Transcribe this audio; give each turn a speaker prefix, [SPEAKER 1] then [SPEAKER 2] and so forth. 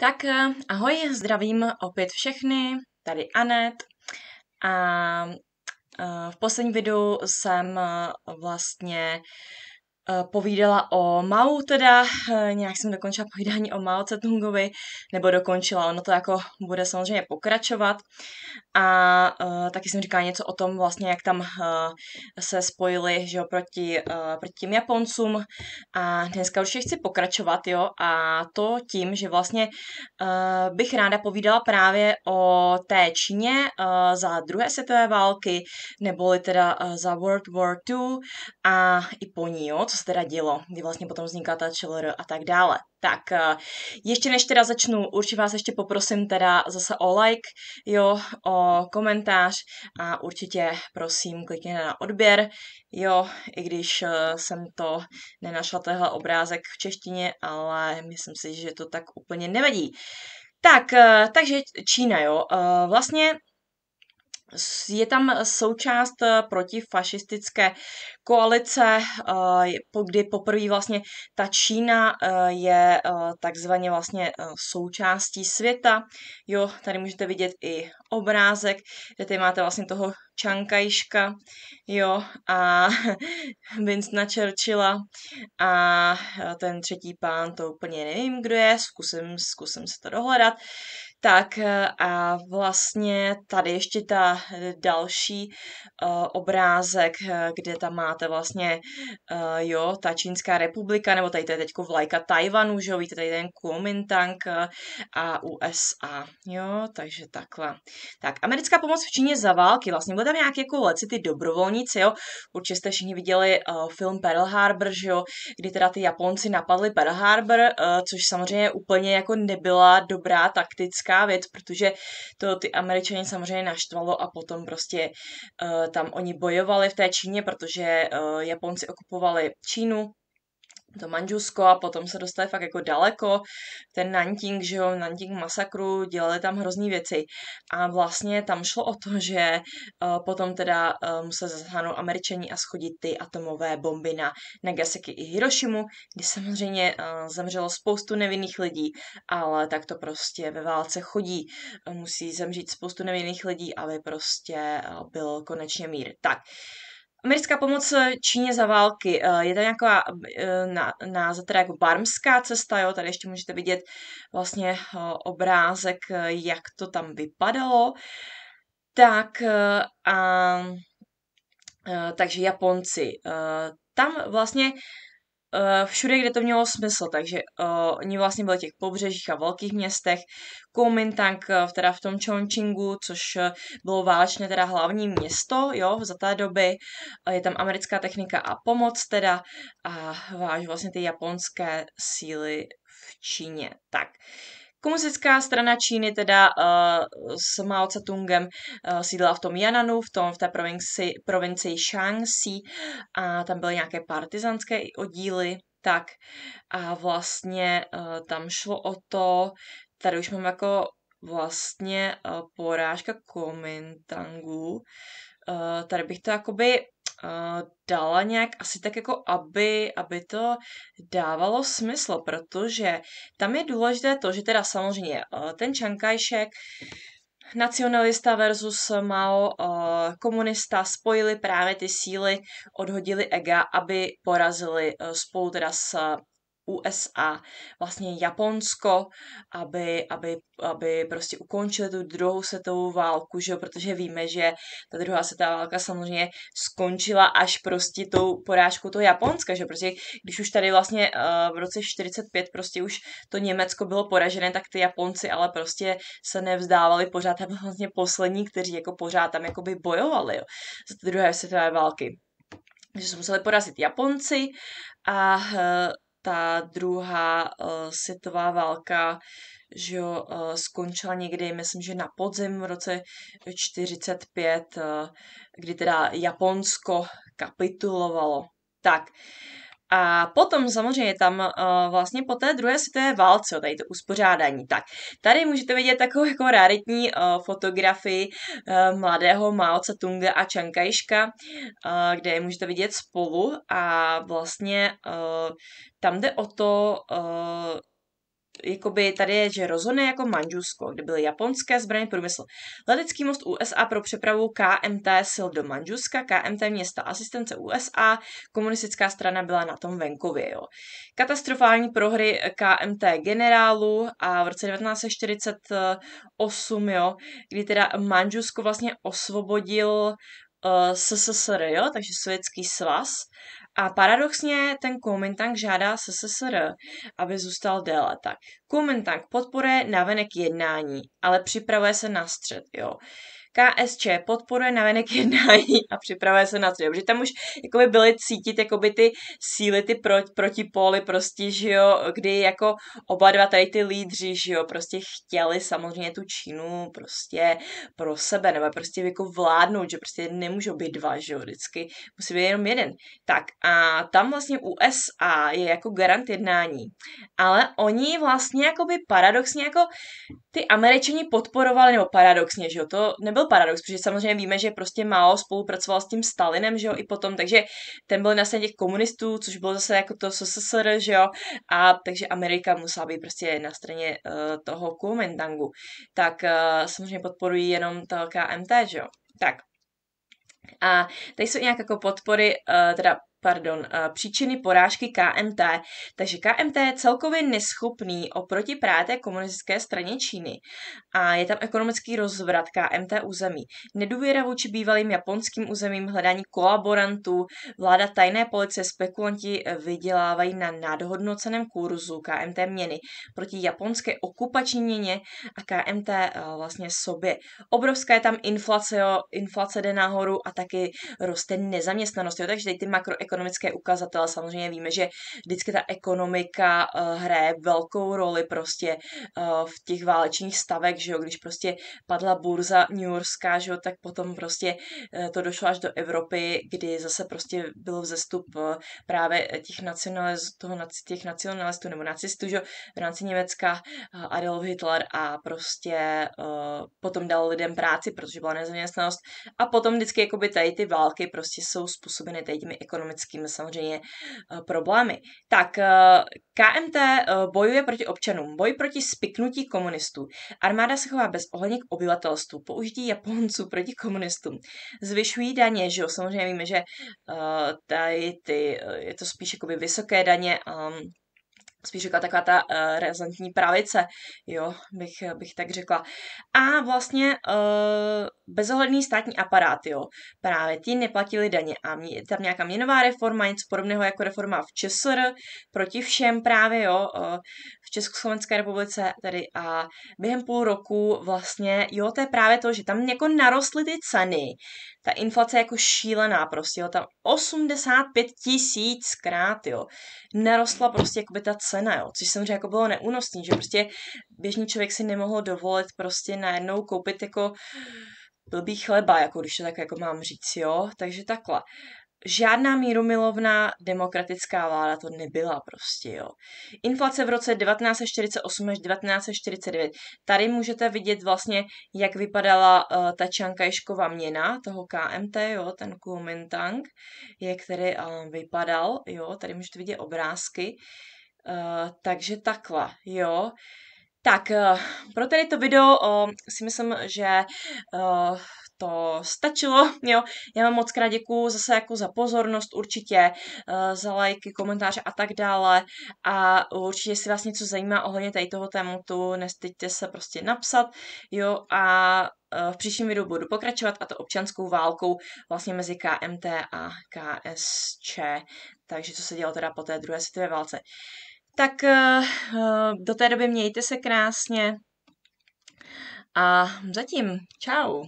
[SPEAKER 1] Tak eh, ahoj, zdravím opět všechny, tady Anet. A eh, v posledním videu jsem eh, vlastně povídala o Mao teda, eh, nějak jsem dokončila povídání o Mao Tse-tungovi, nebo dokončila, ono to jako bude samozřejmě pokračovat. A uh, taky jsem říkala něco o tom vlastně, jak tam uh, se spojili, že jo, proti, uh, proti těm Japoncům. A dneska určitě chci pokračovat, jo, a to tím, že vlastně uh, bych ráda povídala právě o té Číně uh, za druhé světové války, neboli teda uh, za World War II a i po ní, jo, co se teda dělo, kdy vlastně potom vzniká ta ČLR a tak dále. Tak, eh, ještě než teda začnu, určitě vás ještě poprosím teda zase o like, jo, o komentář a určitě prosím klikněte na odběr, jo, i když eh, jsem to nenašla tenhle obrázek v češtině, ale myslím si, že to tak úplně nevadí. Tak, eh, takže Čína, jo, vlastně je tam součást eh, protifašistické koalice, eh, kdy poprvé vlastně ta Čína eh, je takzvaně vlastně součástí světa. Jo, tady můžete vidět i obrázek, kde tady máte vlastně toho Čankajška, jo, a Winstona Churchilla a ten třetí pán, to úplně nevím, kdo je, zkusím, zkusím se to dohledat. Tak eh, a vlastně tady ještě ta další uh, obrázek, eh, kde tam máte vlastně, jo, ta Čínská republika, nebo tady to je teďko vlajka Tajvanu, že jo, víte, tady ten Kuomintang a USA, jo, takže takhle. Tak, americká pomoc v Číně za války, vlastně byly tam nějaké jako leci ty dobrovolníci, jo, určitě jste všichni viděli uh, film Pearl Harbor, že jo, kdy teda ty Japonci napadli Pearl Harbor, což samozřejmě úplně jako nebyla dobrá taktická obrovská věc, protože to ty američani samozřejmě naštvalo a potom prostě uh, tam oni bojovali v té Číně, protože uh, Japonci okupovali Čínu, to Manžusko a potom se dostali fakt jako daleko, ten Nanting, že jo, Nanting masakru, dělali tam hrozný věci. A vlastně tam šlo o to, že uh, potom teda uh, museli zasáhnout američani a schodit ty atomové bomby na Nagasaki i Hirošimu, kdy samozřejmě uh, zemřelo spoustu nevinných lidí, ale tak to prostě ve válce chodí, uh, musí zemřít spoustu nevinných lidí, aby prostě uh, byl konečně mír. Tak, Americká pomoc Číně za války. Eh, je to nějaká eh, název, teda jako barmská cesta, jo, tady ještě můžete vidět vlastně eh, obrázek, jak to tam vypadalo. Tak a takže Japonci. Tam vlastně uh, všude, kde to mělo smysl, takže uh, oni vlastně byli těch pobřežích a velkých městech, Kuomintang uh, teda v tom Chongqingu, což uh, bylo válečné teda hlavní město, jo, za té doby, uh, je tam americká technika a pomoc teda a váž vlastně ty japonské síly v Číně. Tak, Komunistická strana Číny teda uh, s Mao Tse-tungem uh, sídla v tom Yananu, v, tom, v té provincii, provincii Shaanxi a tam byly nějaké partizanské oddíly, tak. A vlastně uh, tam šlo o to, tady už mám jako vlastně uh, porážka Kuomintangu, uh, tady bych to jakoby uh, dala nějak asi tak jako, aby, aby to dávalo smysl, protože tam je důležité to, že teda samozřejmě uh, ten Čankajšek nacionalista versus Mao, uh, komunista spojili právě ty síly, odhodili ega, aby porazili spolu teda s USA, vlastně Japonsko, aby, aby, aby prostě ukončili tu druhou světovou válku, že jo? protože víme, že ta druhá světová válka samozřejmě skončila až prostě tou porážkou toho Japonska, že prostě když už tady vlastně uh, v roce 45 prostě už to Německo bylo poražené, tak ty Japonci ale prostě se nevzdávali pořád, to byl vlastně poslední, kteří jako pořád tam jakoby bojovali jo, za ty druhé světové války. že se museli porazit Japonci a uh, ta druhá uh, světová válka že jo, uh, skončila někdy, myslím, že na podzim v roce 45, uh, kdy teda Japonsko kapitulovalo. Tak, a potom samozřejmě tam uh, vlastně po té druhé světové válce, tady to uspořádání. Tak, tady můžete vidět takovou jako raritní uh, fotografii uh, mladého Mao Tse-tunga a Čankajška, uh, kde je můžete vidět spolu a vlastně uh, tam jde o to, uh, jakoby tady je, že rozhodne jako Manžusko, kde byly japonské zbraně průmysl. Letecký most USA pro přepravu KMT sil do Manžuska, KMT města asistence USA, komunistická strana byla na tom venkově. Jo. Katastrofální prohry KMT generálu a v roce 1948, jo, kdy teda Manžusko vlastně osvobodil uh, SSSR, jo, takže Sovětský svaz, a paradoxně ten Kuomintang žádá SSSR, aby zůstal déle. Tak Kuomintang podporuje navenek jednání, ale připravuje se na střed, jo. KSČ podporuje navenek jednání a připravuje se na to, protože tam už jakoby byly cítit jakoby ty síly, ty pro, protipóly prostě, že jo, kdy jako oba dva tady ty lídři, že jo, prostě chtěli samozřejmě tu Čínu prostě pro sebe, nebo prostě jako vládnout, že prostě nemůžou být dva, že jo, vždycky musí být jenom jeden. Tak a tam vlastně USA je jako garant jednání, ale oni vlastně jakoby paradoxně jako ty američani podporovali, nebo paradoxně, že jo, to nebyl paradox, protože samozřejmě víme, že prostě Mao spolupracoval s tím Stalinem, že jo, i potom, takže ten byl na straně těch komunistů, což bylo zase jako to SSSR, že jo, a takže Amerika musela být prostě na straně uh, toho Kuomintangu. Tak uh, samozřejmě podporují jenom to KMT, že jo. Tak, a tady jsou nějaké jako podpory, uh, teda pardon, eh, příčiny porážky KMT. Takže KMT je celkově neschopný oproti právě komunistické straně Číny a je tam ekonomický rozvrat KMT území. Nedůvěra vůči bývalým japonským územím, hledání kolaborantů, vláda tajné policie, spekulanti eh, vydělávají na nadhodnoceném kurzu KMT měny proti japonské okupační měně a KMT eh, vlastně sobě. Obrovská je tam inflace, jo, inflace jde nahoru a taky roste nezaměstnanost, jo, takže tady ty makro ekonomické ukazatele. Samozřejmě víme, že vždycky ta ekonomika uh, hraje velkou roli prostě uh, v těch válečných stavech, že jo, když prostě padla burza New Yorkská, že jo, tak potom prostě uh, to došlo až do Evropy, kdy zase prostě byl vzestup právě těch nacionalistů, toho, těch nacionalistů nebo nacistů, že jo, v rámci Německa Adolf Hitler a prostě potom dal lidem práci, protože byla nezaměstnanost. A potom vždycky jakoby tady ty války prostě jsou způsobeny tady těmi ekonomickými ekonomickými samozřejmě eh, problémy. Tak eh, KMT eh, bojuje proti občanům, boj proti spiknutí komunistů. Armáda se chová bezohledně k obyvatelstvu, použití Japonců proti komunistům. Zvyšují daně, že jo, samozřejmě víme, že tady ty, je to spíš jakoby vysoké daně, um, spíš řekla taková ta uh, razantní pravice, jo, bych, bych tak řekla. A vlastně uh, bezohledný státní aparát, jo, právě ti neplatili daně a mě, tam nějaká měnová reforma, něco podobného jako reforma v ČSR, proti všem právě, jo, v Československé republice tedy. A během půl roku vlastně, jo, to je právě to, že tam jako narostly ty ceny, ta inflace je jako šílená prostě, jo, tam 85 tisíc krát, jo, narostla prostě jakoby ta cena, jo, což samozřejmě jako bylo neúnosný, že prostě běžný člověk si nemohl dovolit prostě najednou koupit jako blbý chleba, jako když to tak jako mám říct, jo, takže takhle žádná mírumilovná demokratická vláda to nebyla prostě, jo. Inflace v roce 1948 až 1949. Tady můžete vidět vlastně, jak vypadala uh, ta čankajšková měna toho KMT, jo, ten Kuomintang, jak který uh, vypadal, jo, tady můžete vidět obrázky. Uh, takže takhle, jo. Tak, uh, pro tady to video uh, si myslím, že uh, to stačilo, jo. Já vám moc krát děkuju zase jako za pozornost určitě, uh, za lajky, komentáře a tak dále a určitě si vás něco zajímá ohledně tady toho tématu, nestyďte se prostě napsat, jo, a v příštím videu budu pokračovat a to občanskou válkou vlastně mezi KMT a KSČ, takže co se dělo teda po té druhé světové válce. Tak uh, do té doby mějte se krásně a zatím čau.